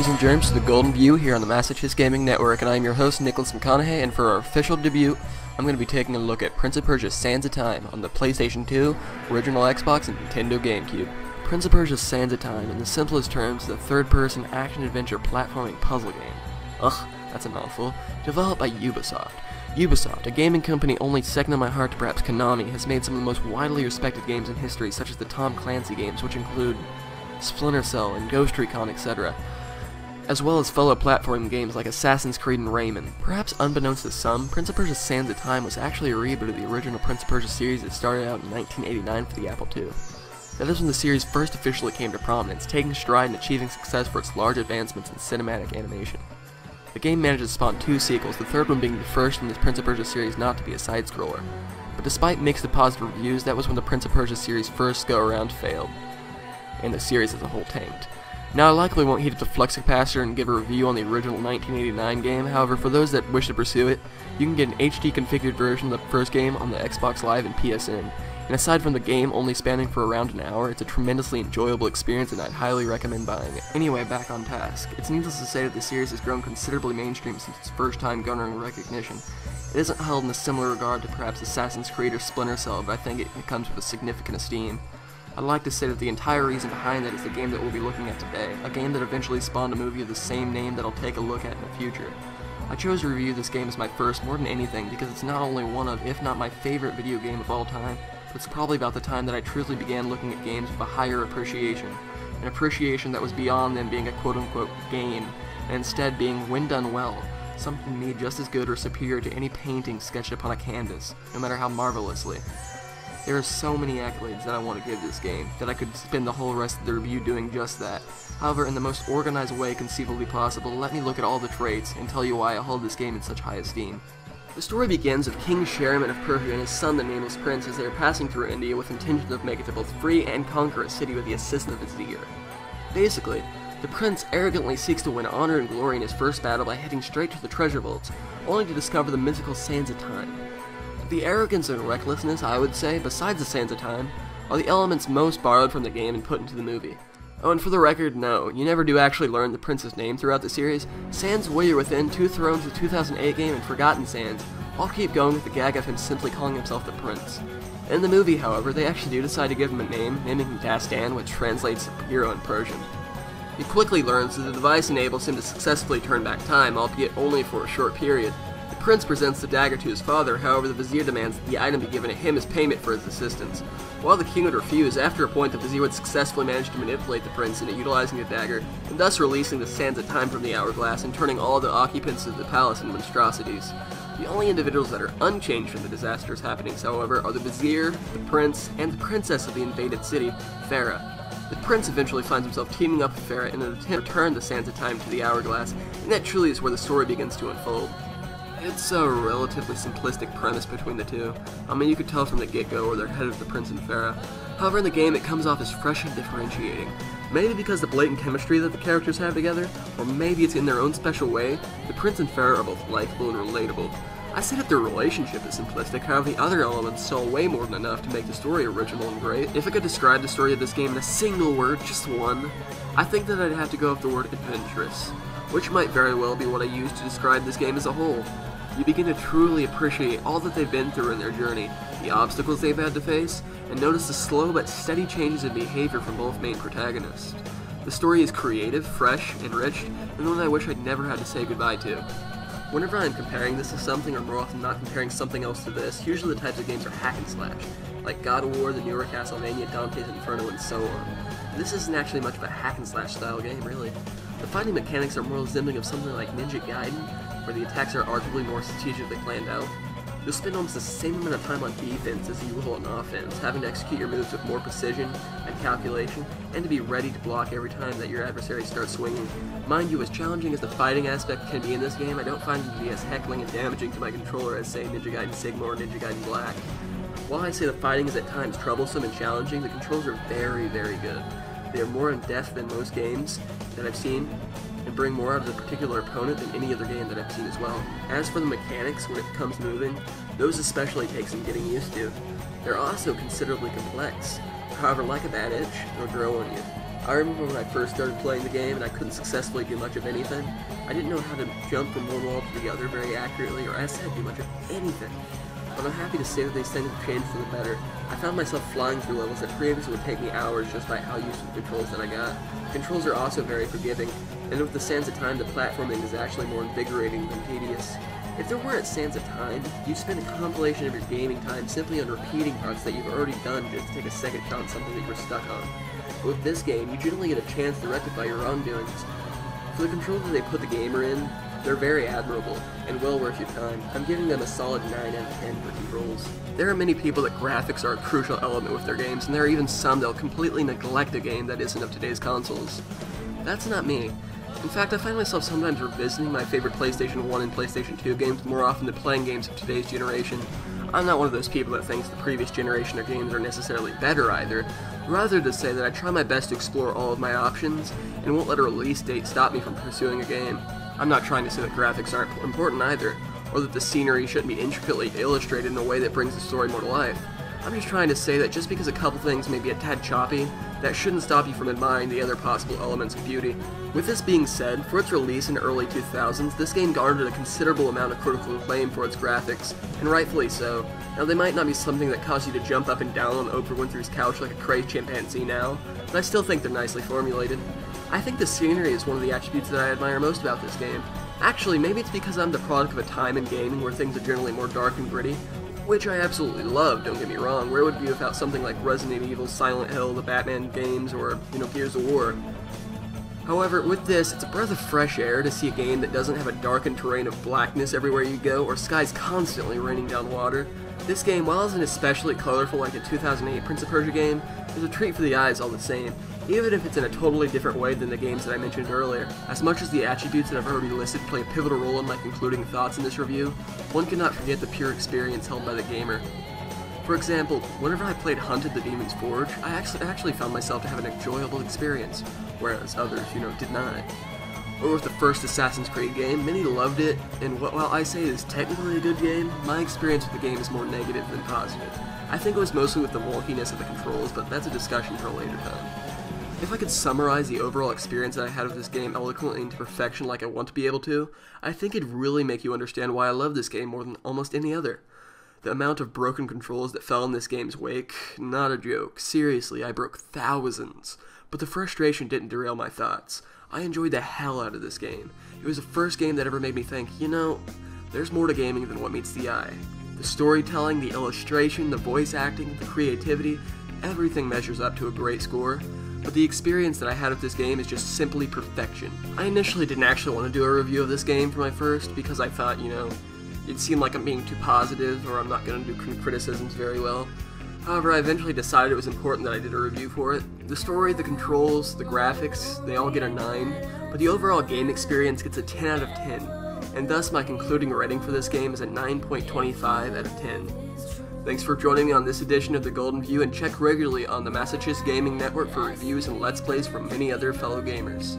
Rabies and Germs to the Golden View here on the Masochist Gaming Network, and I am your host Nicholas McConnaughay, and for our official debut, I'm going to be taking a look at Prince of Persia Sands of Time on the PlayStation 2, original Xbox, and Nintendo GameCube. Prince of Persia Sands of Time, in the simplest terms, a third-person action-adventure platforming puzzle game. Ugh, that's a mouthful. Developed by Ubisoft. Ubisoft, a gaming company only second in my heart to perhaps Konami, has made some of the most widely respected games in history, such as the Tom Clancy games, which include Splinter Cell and Ghost Recon, etc., as well as fellow platforming games like Assassin's Creed and Rayman. Perhaps unbeknownst to some, Prince of Persia Sands of Time was actually a reboot of the original Prince of Persia series that started out in 1989 for the Apple II. That is when the series first officially came to prominence, taking stride and achieving success for its large advancements in cinematic animation. The game managed to spawn two sequels, the third one being the first in the Prince of Persia series not to be a side-scroller. But despite mixed to positive reviews, that was when the Prince of Persia series' first go-around failed and the series as a whole tanked. Now, I likely won't heat up the flux capacitor and give a review on the original 1989 game, however, for those that wish to pursue it, you can get an HD configured version of the first game on the Xbox Live and PSN. And aside from the game only spanning for around an hour, it's a tremendously enjoyable experience and I'd highly recommend buying it. Anyway, back on task. It's needless to say that the series has grown considerably mainstream since its first time garnering recognition. It isn't held in a similar regard to perhaps Assassin's Creed or Splinter Cell, but I think it, it comes with a significant esteem. I'd like to say that the entire reason behind that is the game that we'll be looking at today, a game that eventually spawned a movie of the same name that I'll take a look at in the future. I chose to review this game as my first more than anything because it's not only one of, if not my favorite video game of all time, but it's probably about the time that I truly began looking at games with a higher appreciation. An appreciation that was beyond them being a quote-unquote game, and instead being, when done well, something made just as good or superior to any painting sketched upon a canvas, no matter how marvelously. There are so many accolades that I want to give this game that I could spend the whole rest of the review doing just that. However, in the most organized way conceivably possible, let me look at all the traits and tell you why I hold this game in such high esteem. The story begins with King Sharaman of Persia and his son, the nameless prince, as they are passing through India with intention of making it to both free and conquer a city with the assistance of his vizier. Basically, the prince arrogantly seeks to win honor and glory in his first battle by heading straight to the treasure vaults, only to discover the mythical sands of time. The arrogance and recklessness, I would say, besides the sands of time, are the elements most borrowed from the game and put into the movie. Oh, and for the record, no, you never do actually learn the prince's name throughout the series. Sands Warrior Within, Two Thrones, the 2008 game, and Forgotten Sands all keep going with the gag of him simply calling himself the prince. In the movie, however, they actually do decide to give him a name, naming him Dastan, which translates to hero in Persian. He quickly learns that the device enables him to successfully turn back time, albeit only for a short period, prince presents the dagger to his father, however the vizier demands that the item be given to him as payment for his assistance. While the king would refuse, after a point the vizier would successfully manage to manipulate the prince into utilizing the dagger, and thus releasing the sands of time from the hourglass and turning all the occupants of the palace into monstrosities. The only individuals that are unchanged from the disastrous happenings, however, are the vizier, the prince, and the princess of the invaded city, Farah. The prince eventually finds himself teaming up with Farah in an attempt to return the sands of time to the hourglass, and that truly is where the story begins to unfold. It's a relatively simplistic premise between the two. I mean, you could tell from the get-go where they're headed—the Prince and Farah. However, in the game, it comes off as fresh and differentiating. Maybe because of the blatant chemistry that the characters have together, or maybe it's in their own special way, the Prince and Farah are both likable and relatable. I say that their relationship is simplistic, however the other elements sell way more than enough to make the story original and great. If I could describe the story of this game in a single word, just one, I think that I'd have to go with the word adventurous, which might very well be what I use to describe this game as a whole you begin to truly appreciate all that they've been through in their journey, the obstacles they've had to face, and notice the slow but steady changes in behavior from both main protagonists. The story is creative, fresh, enriched, and one I wish I'd never had to say goodbye to. Whenever I'm comparing this to something, or more often not comparing something else to this, usually the types of games are hack and slash, like God of War, the newer Castlevania, Dante's Inferno, and so on. This isn't actually much of a hack and slash style game, really. The fighting mechanics are more resembling of something like Ninja Gaiden, where the attacks are arguably more strategically planned out. You'll spend almost the same amount of time on defense as you will on offense, having to execute your moves with more precision and calculation, and to be ready to block every time that your adversary starts swinging. Mind you, as challenging as the fighting aspect can be in this game, I don't find it to be as heckling and damaging to my controller as, say, Ninja Gaiden Sigma or Ninja Gaiden Black. While I say the fighting is at times troublesome and challenging, the controls are very, very good. They are more in-depth than most games that I've seen, and bring more out of the particular opponent than any other game that I've seen as well. As for the mechanics when it comes to moving, those especially take some getting used to. They're also considerably complex. However, like a bad itch, they'll grow on you. I remember when I first started playing the game and I couldn't successfully do much of anything. I didn't know how to jump from one wall to the other very accurately, or as I said, do much of anything. But I'm happy to say that things have changed for the better. I found myself flying through levels that previously would take me hours just by how used to the controls that I got. Controls are also very forgiving, and with the sands of time, the platforming is actually more invigorating than tedious. If there weren't sands of time, you'd spend a compilation of your gaming time simply on repeating parts that you've already done just to take a second shot on something that you were stuck on. But with this game, you generally get a chance to rectify your wrongdoings. For the controls that they put the gamer in, they're very admirable, and well worth your time. I'm giving them a solid 9 out of 10 for controls. There are many people that graphics are a crucial element with their games, and there are even some that'll completely neglect a game that isn't of today's consoles. That's not me. In fact, I find myself sometimes revisiting my favorite PlayStation 1 and PlayStation 2 games more often than playing games of today's generation. I'm not one of those people that thinks the previous generation of games are necessarily better either, rather to say that I try my best to explore all of my options and won't let a release date stop me from pursuing a game. I'm not trying to say that graphics aren't important either, or that the scenery shouldn't be intricately illustrated in a way that brings the story more to life. I'm just trying to say that just because a couple things may be a tad choppy, that shouldn't stop you from admiring the other possible elements of beauty. With this being said, for its release in early 2000s, this game garnered a considerable amount of critical acclaim for its graphics, and rightfully so. Now, they might not be something that cause you to jump up and down on Oprah Winfrey's couch like a crazed chimpanzee now, but I still think they're nicely formulated. I think the scenery is one of the attributes that I admire most about this game. Actually, maybe it's because I'm the product of a time in gaming where things are generally more dark and gritty, which I absolutely love, don't get me wrong. Where would it be without something like Resident Evil, Silent Hill, the Batman games, or, you know, Gears of War? However, with this, it's a breath of fresh air to see a game that doesn't have a darkened terrain of blackness everywhere you go, or skies constantly raining down water. This game, while isn't especially colorful like the 2008 Prince of Persia game, is a treat for the eyes all the same, even if it's in a totally different way than the games that I mentioned earlier. As much as the attributes that I've already listed play a pivotal role in my concluding thoughts in this review, one cannot forget the pure experience held by the gamer. For example, whenever I played Hunted the Demon's Forge, I actually, actually found myself to have an enjoyable experience, whereas others, you know, did not. Or with the first Assassin's Creed game, many loved it, and while I say it is technically a good game, my experience with the game is more negative than positive. I think it was mostly with the wonkiness of the controls, but that's a discussion for a later time. If I could summarize the overall experience that I had with this game eloquently into perfection like I want to be able to, I think it'd really make you understand why I love this game more than almost any other. The amount of broken controls that fell in this game's wake, not a joke. Seriously, I broke thousands. But the frustration didn't derail my thoughts. I enjoyed the hell out of this game. It was the first game that ever made me think, you know, there's more to gaming than what meets the eye. The storytelling, the illustration, the voice acting, the creativity, everything measures up to a great score. But the experience that I had with this game is just simply perfection. I initially didn't actually want to do a review of this game for my first because I thought, you know, it seemed like I'm being too positive or I'm not going to do criticisms very well. However, I eventually decided it was important that I did a review for it. The story, the controls, the graphics, they all get a 9, but the overall game experience gets a 10 out of 10, and thus my concluding rating for this game is a 9.25 out of 10. Thanks for joining me on this edition of The Golden View, and check regularly on the Masochist Gaming Network for reviews and Let's Plays from many other fellow gamers.